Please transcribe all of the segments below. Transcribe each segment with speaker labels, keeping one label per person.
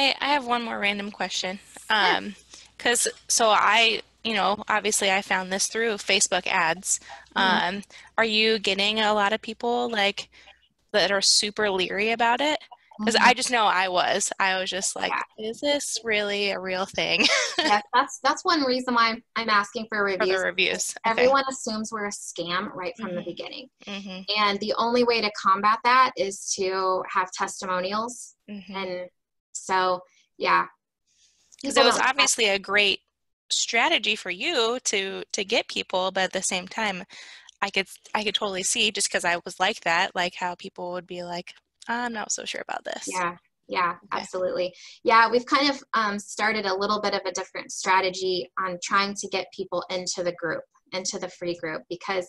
Speaker 1: I, I have one more random question. Um, cause so I, you know, obviously I found this through Facebook ads.
Speaker 2: Mhm.
Speaker 1: Um, are you getting a lot of people like that are super leery about it? Because
Speaker 2: Mhm.
Speaker 1: I just know I was. I was just like, is this really a real thing
Speaker 2: yeah, that's that's one reason why I'm, I'm asking for reviews.
Speaker 1: for the
Speaker 2: reviews.
Speaker 1: Okay.
Speaker 2: Everyone assumes we're a scam right from the
Speaker 1: Mhm.
Speaker 2: beginning.
Speaker 1: hmm
Speaker 2: And the only way to combat that is to have testimonials.
Speaker 1: hmm
Speaker 2: And so, yeah.
Speaker 1: because it was obviously a great strategy for you to to get people but at the same time i could i could totally see just because i was like that like how people would be like i'm not so sure about this
Speaker 2: Yeah, yeah,
Speaker 1: Okay.
Speaker 2: absolutely. Yeah, we've kind of um, started a little bit of a different strategy on trying to get people into the group, into the free group, because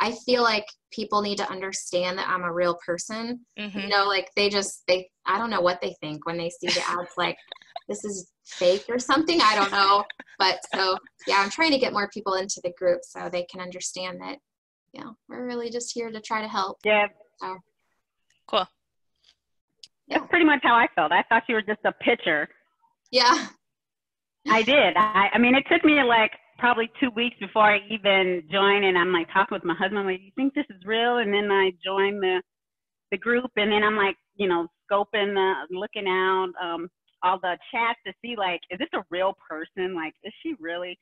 Speaker 2: I feel like people need to understand that I'm a real person.
Speaker 1: hmm
Speaker 2: You know, like they just, they, I don't know what they think when they see the ads, like this is fake or something. I don't know. But so, yeah, I'm trying to get more people into the group so they can understand that, you know, we're really just here to try to help.
Speaker 3: Yeah,
Speaker 1: cool
Speaker 3: that's pretty much how I felt. I thought you were just a pitcher.
Speaker 2: Yeah.
Speaker 3: I did. I, I mean, it took me like probably two weeks before I even joined, and I'm like talking with my husband. Like, "You think this is real?" And then I joined the the group, and then I'm like, you know, scoping, uh, looking out um, all the chats to see like, is this a real person? Like, is she really?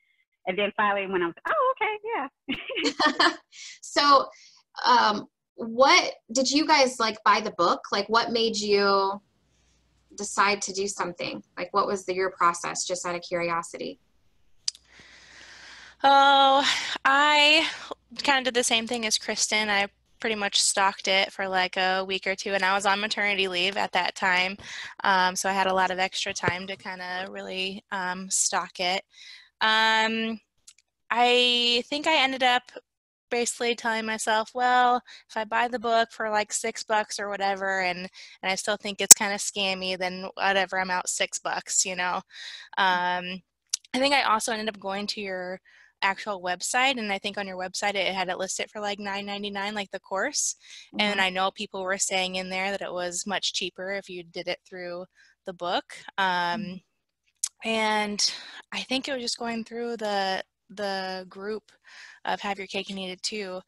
Speaker 3: And then finally, when I was, like, oh, okay, yeah.
Speaker 2: so um what did you guys like buy the book like what made you decide to do something like what was the, your process just out of curiosity
Speaker 1: oh i kind of did the same thing as kristen. I pretty much stocked it for like a week or two and i was on maternity leave at that time um, so i had a lot of extra time to kind of really um, stalk it. Um, i think i ended up basically telling myself, well, if I buy the book for like six bucks or whatever, and and I still think it's kind of scammy, then whatever, I'm out six bucks, you know. Um, I think I also ended up going to your actual website, and I think on your website it had it listed for like nine ninety nine, like the course. And I know people were saying in there that it was much cheaper if you did it through the book. Um, and I think it was just going through the the group of Have Your Cake and Eat It Too,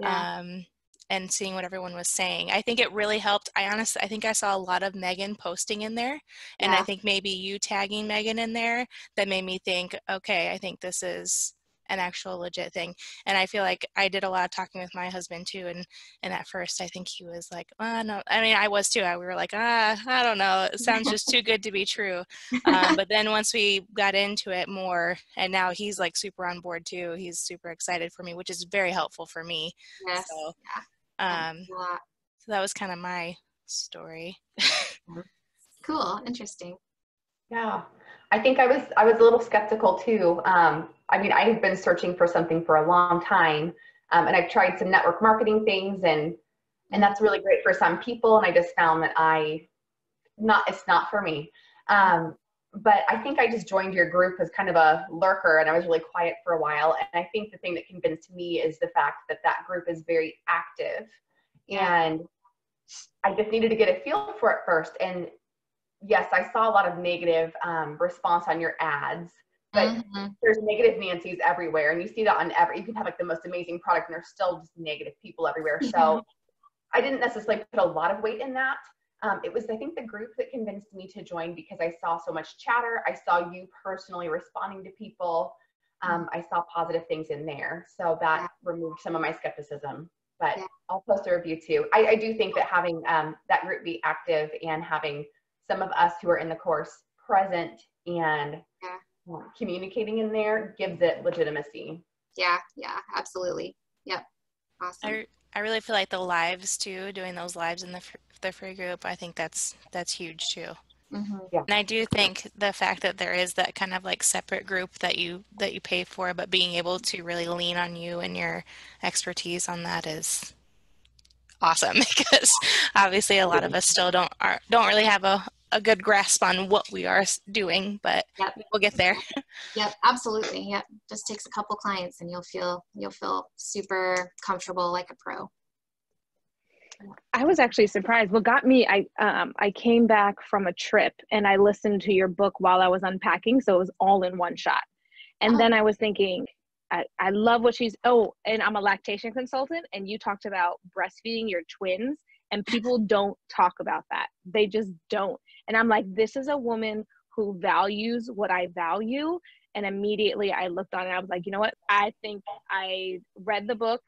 Speaker 2: yeah
Speaker 1: um, and seeing what everyone was saying. I think it really helped. I honestly, I think I saw a lot of Megan posting in there, and I think maybe you tagging Megan in there that made me think, okay, I think this is an actual legit thing. And I feel like I did a lot of talking with my husband too, and and at first I think he was like, oh, no. I mean, I was too. I, we were like, ah, I don't know. It sounds just too good to be true. Um, but then once we got into it more, and now he's like super on board too. He's super excited for me, which is very helpful for me.
Speaker 2: yes
Speaker 1: So,
Speaker 2: that
Speaker 1: um,
Speaker 2: a lot.
Speaker 1: so that was kind of my story.
Speaker 2: cool interesting
Speaker 4: Yeah, I think I was I was a little skeptical too. Um, I mean, I have been searching for something for a long time, um, and I've tried some network marketing things, and and that's really great for some people. And I just found that I not it's not for me. Um, but I think I just joined your group as kind of a lurker, and I was really quiet for a while. And I think the thing that convinced me is the fact that that group is very active, and I just needed to get a feel for it first. And yes, I saw a lot of negative um, response on your ads, but
Speaker 2: Mhm.
Speaker 4: there's negative Nancy's everywhere, and you see that on every. You can have like the most amazing product, and there's still just negative people everywhere. So I didn't necessarily put a lot of weight in that. Um, it was, I think, the group that convinced me to join because I saw so much chatter. I saw you personally responding to people. Um, I saw positive things in there, so that
Speaker 2: Yeah.
Speaker 4: removed some of my skepticism. But
Speaker 2: Yeah.
Speaker 4: I'll post a review too. I, I do think that having um, that group be active and having some of us who are in the course present and communicating in there gives it legitimacy.
Speaker 2: yeah yeah absolutely yep awesome
Speaker 1: I, I really feel like the lives too, doing those lives in the fr- the free group. I think that's that's huge too.
Speaker 2: Mhm.
Speaker 1: And I do think the fact that there is that kind of like separate group that you that you pay for, but being able to really lean on you and your expertise on that is awesome because obviously a lot of us still don't are, don't really have a, a good grasp on what we are doing, but
Speaker 2: Yep.
Speaker 1: we'll get there.
Speaker 2: Yep, absolutely. Yep. Just takes a couple clients and you'll feel you'll feel super comfortable like a pro.
Speaker 5: I was actually surprised. What got me, I um, I came back from a trip and I listened to your book while I was unpacking, so it was all in one shot. And
Speaker 2: Oh.
Speaker 5: then I was thinking, I, I love what she's. Oh, and I'm a lactation consultant, and you talked about breastfeeding your twins, and people don't talk about that. They just don't. And I'm like, this is a woman who values what I value. And immediately I looked on it. I was like, you know what? I think I read the book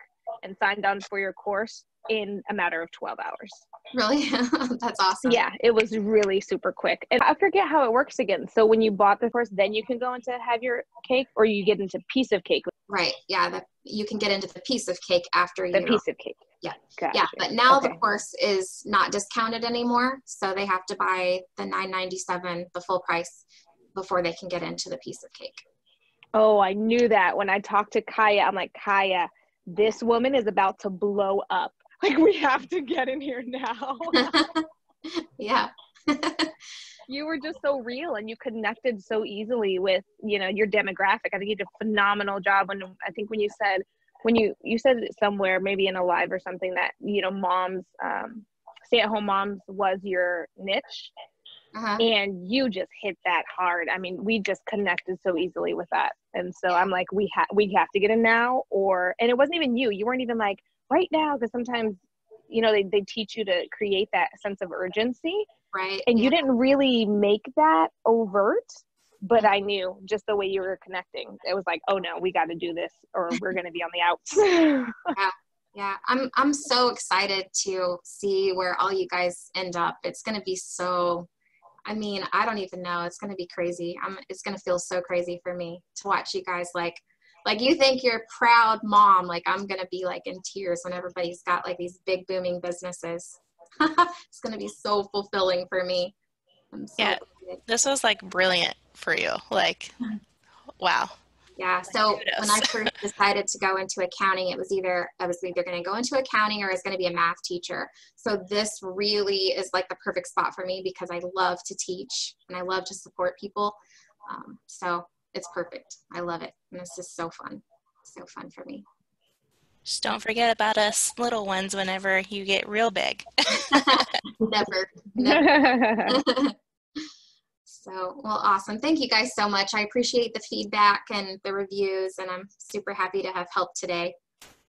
Speaker 5: and signed on for your course in a matter of 12 hours.
Speaker 2: Really? That's awesome.
Speaker 5: Yeah, it was really super quick. And I forget how it works again. So when you bought the course, then you can go into have your cake or you get into piece of cake,
Speaker 2: Right. Yeah. That you can get into the piece of cake after
Speaker 5: the
Speaker 2: you.
Speaker 5: piece of cake.
Speaker 2: Yeah.
Speaker 5: Gotcha.
Speaker 2: Yeah, but now the course is not discounted anymore, so they have to buy the 9.97, the full price, before they can get into the piece of cake.
Speaker 5: Oh, I knew that when I talked to Kaya. I'm like, Kaya, this woman is about to blow up. Like, we have to get in here now.
Speaker 2: yeah.
Speaker 5: you were just so real and you connected so easily with you know your demographic i think you did a phenomenal job when i think when you said when you you said it somewhere maybe in a live or something that you know moms um, stay at home moms was your niche.
Speaker 2: Uh-huh.
Speaker 5: and you just hit that hard. I mean we just connected so easily with that. And so i'm like we have we have to get in now or and it wasn't even you. You weren't even like right now because sometimes you know they, they teach you to create that sense of urgency.
Speaker 2: Right.
Speaker 5: and you didn't really make that overt but i knew just the way you were connecting it was like oh no we got to do this or we're going to be on the outs
Speaker 2: Yeah, yeah. I'm I'm so excited to see where all you guys end up. It's gonna be so. I mean, I don't even know. It's gonna be crazy. I'm. It's gonna feel so crazy for me to watch you guys like, like you think you're proud mom. Like I'm gonna be like in tears when everybody's got like these big booming businesses. it's gonna be so fulfilling for me. I'm so
Speaker 1: Yeah.
Speaker 2: excited.
Speaker 1: This was like brilliant for you. Like, wow.
Speaker 2: Yeah. So when I first decided to go into accounting, it was either I was either going to go into accounting or I was going to be a math teacher. So this really is like the perfect spot for me because I love to teach and I love to support people. Um, so it's perfect. I love it, and it's just so fun. So fun for me.
Speaker 1: Just don't forget about us little ones whenever you get real big.
Speaker 2: never, never. so well, awesome. Thank you guys so much. I appreciate the feedback and the reviews, and I'm super happy to have helped today.